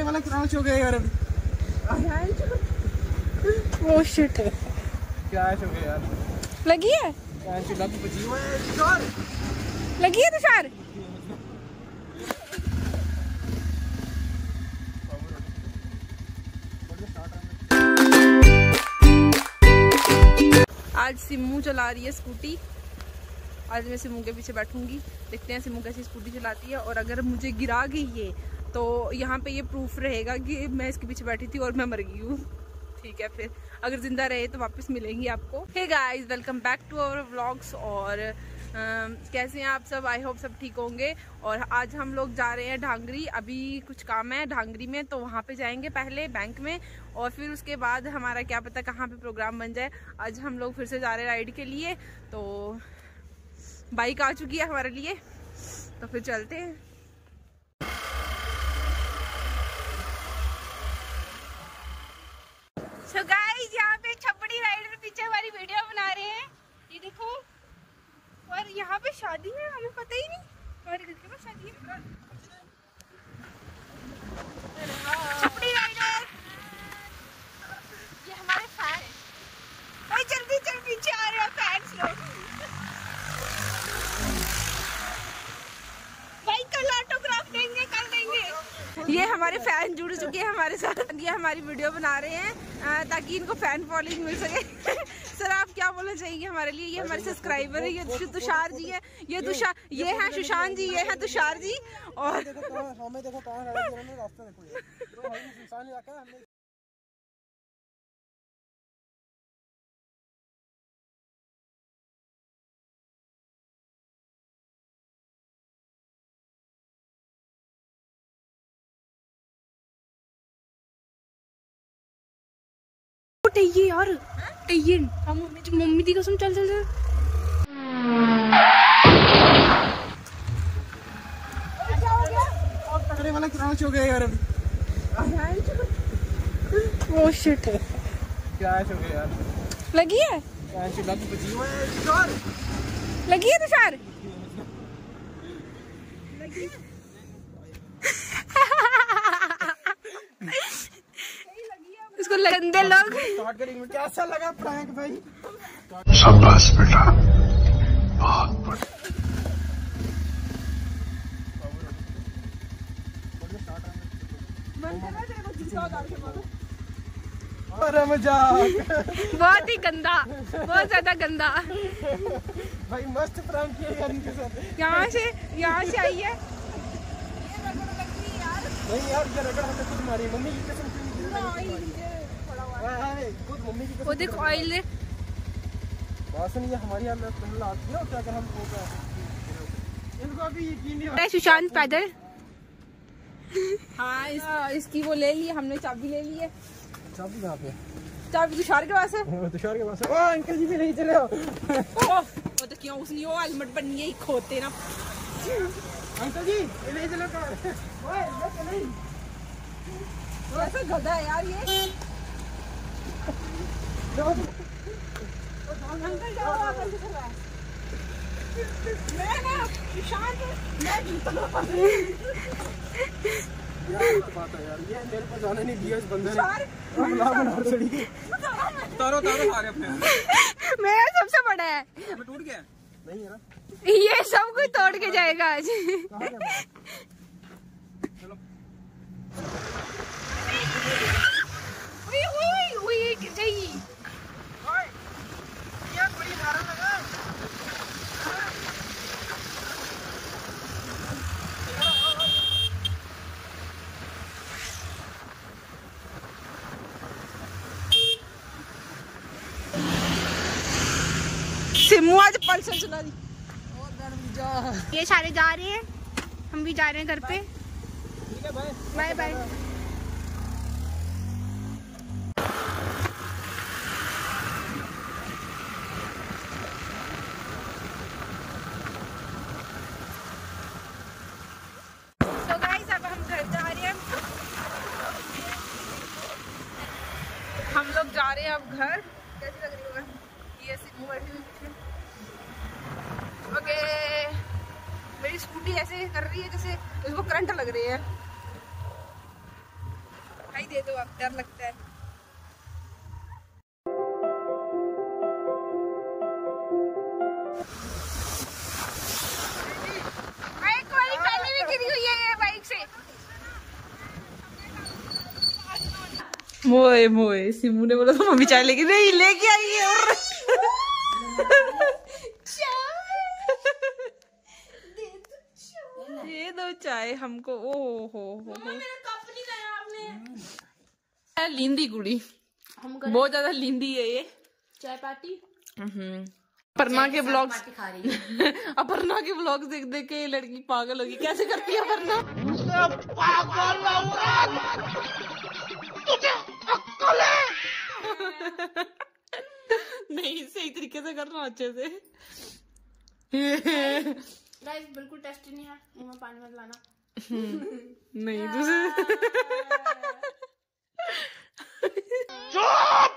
तगड़े वाला क्रॉच हो गया यार अभी। ओ शिट क्रैश हो गया यार? लगी है? है लगी है तुषार? आज सिमू चला रही है स्कूटी। आज मैं सिमू के पीछे बैठूँगी। देखते हैं सिमू कैसी स्कूटी चलाती है। और अगर मुझे गिरा गई ये तो यहाँ पे ये प्रूफ रहेगा कि मैं इसके पीछे बैठी थी और मैं मर गई हूँ। ठीक है फिर अगर ज़िंदा रहे तो वापस मिलेंगी आपको। Hey guys welcome back to our vlogs और अम, कैसे हैं आप सब? आई होप सब ठीक होंगे। और आज हम लोग जा रहे हैं ढांगरी। अभी कुछ काम है ढांगरी में तो वहाँ पे जाएँगे पहले बैंक में। और फिर उसके बाद हमारा क्या पता कहाँ पे प्रोग्राम बन जाए। आज हम लोग फिर से जा रहे हैं राइड के लिए। तो बाइक आ चुकी है हमारे लिए। तो फिर चलते हैं। सो गाइस यहाँ पे छपड़ी राइड पीछे हमारी वीडियो बना रहे हैं। ये देखो, और यहाँ पे शादी है, हमें पता ही नहीं। हमारे घर के पास शादी है छपड़ी राइडर ये हमारे फ़ैन है ओए जल्दी चल पीछे आ रहे हैं फैंस लोग भाई कल ऑटोग्राफ देंगे कल देंगे ये हमारे फ़ैन जुड़ चुके हैं हमारे साथ। ये हमारी वीडियो बना रहे हैं ताकि इनको फ़ैन फॉलोइंग मिल सके। सर, आप क्या बोलना चाहेंगे हमारे लिए? ये हमारे सब्सक्राइबर है, ये तुषार जी है, ये तुषार ये है सुशांत जी, ये है तुषार जी, और है टइये यार। टइये हम मम्मी मम्मी दी कसम चल चल चल और वाला क्रॉच हो। गया यार अभी ओ शिट क्रैश हो गया यार लगी है? लग है तुषार? लगी है तुषार इसको गंदे लोग। कैसा लगा प्रैंक भाई? शाबाश बेटा। बहुत बढ़िया। बहुत ही गंदा बहुत ज़्यादा गंदा। भाई मस्त प्रैंक किया यार इनके साथ। यहाँ से यहाँ से आई है। नहीं यार रगड़ हमने खुद मारी मम्मी की कसम वो देख ऑयल ये हमारी आती है अगर हम इनको अभी यकीन नहीं सुशांत पैदल। हाँ इस, इसकी वो ले ली हमने चाबी ले ली है। चाबी कहाँ पे? चाबी तुषार के पास है। तुषार के पास है। ओ अंकल जी भी नहीं चले हो। ओ, वो तो क्यों उसने वो हेलमेट बननी है खोते ना। अंकल जी ये नहीं चलो कार ओए मैं चले ऐसा गधा है यार ये। तारो तारो सारे अपने। मेरा सबसे बड़ा है। टूट गया। नहीं है ना। ये सब कुछ तोड़ के जाएगा आज कहाँ गया चलो उई उई उई गिर गई ओए ये बड़ी मारा लगा सिमू आज पल्सर चला दी। ये सारे जा रहे हैं। हम भी जा रहे हैं घर पे। भाई बाय बाय तो हम घर जा रहे हैं। हम लोग जा रहे हैं अब घर। कैसी लग रही होगा ये सिमू बैठी हुई पीछे ओके मेरी स्कूटी ऐसे कर रही है जैसे उसको करंट लग रही है। दिखाई दे दो अब डर लगता है। है मोए मोए सिमू ने बोला तो मम्मी चाय लेके नहीं लेके आई है और ये दो चाय हमको ओ हो हो हो। है लींदी कुड़ी बहुत ज़्यादा लींदी है ये। चाय पार्टी? अपर्णा के ब्लॉग्स अपर्णा के ब्लॉग्स देख देख के ये लड़की पागल होगी। कैसे करती है अपर्णा? नहीं सही तरीके से करना अच्छे से। गाइस बिल्कुल टेस्टी नहीं है। मुँह में पानी मत लाना। नहीं दूसरे चुप!